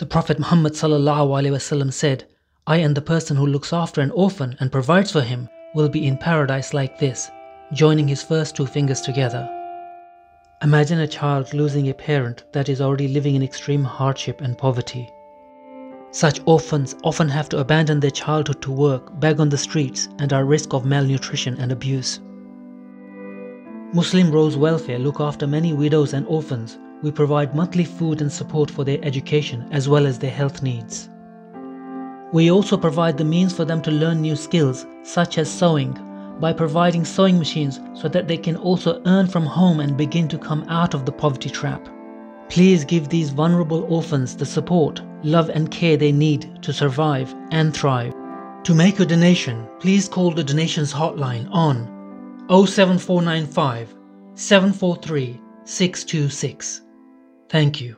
The Prophet Muhammad said, I and the person who looks after an orphan and provides for him will be in paradise like this, joining his first two fingers together. Imagine a child losing a parent that is already living in extreme hardship and poverty. Such orphans often have to abandon their childhood to work, beg on the streets, and are at risk of malnutrition and abuse. Muslim Rose Welfare look after many widows and orphans. We provide monthly food and support for their education as well as their health needs. We also provide the means for them to learn new skills, such as sewing, by providing sewing machines so that they can also earn from home and begin to come out of the poverty trap. Please give these vulnerable orphans the support, love and care they need to survive and thrive. To make a donation, please call the donations hotline on 07495 743 626. Thank you.